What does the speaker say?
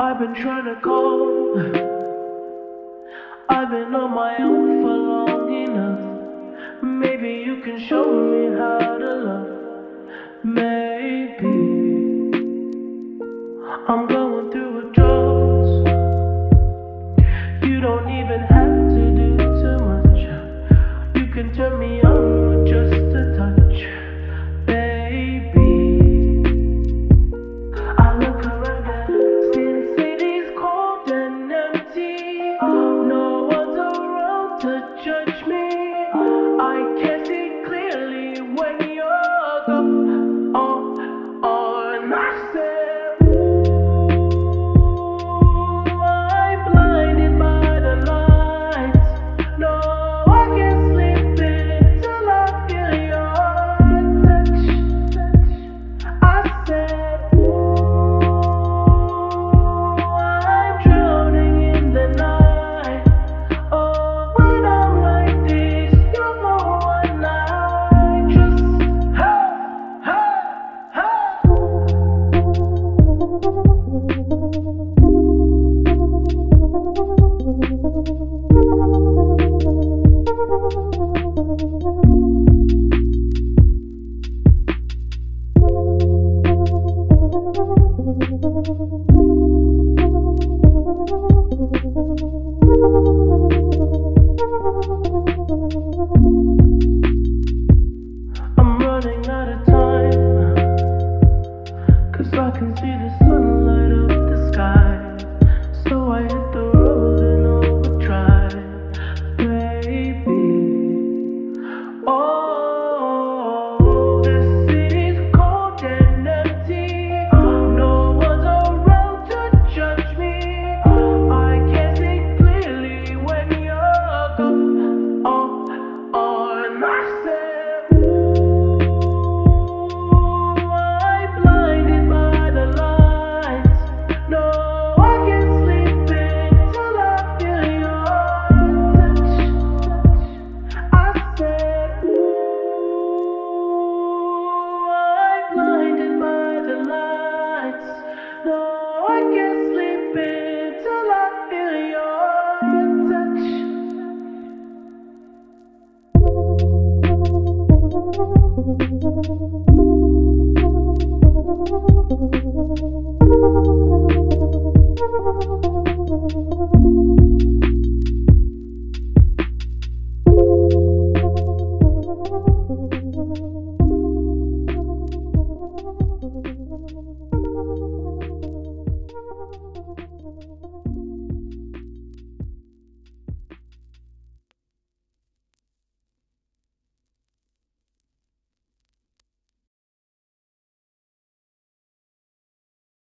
I've been trying to call. I've been on my own for long enough. Maybe you can show me how to love. Maybe I'm going through a drought. You don't even have to do too much. You can turn me on. say Cause I can see the sunlight up the sky. So I hit the road. No, I can't sleep until I feel your touch.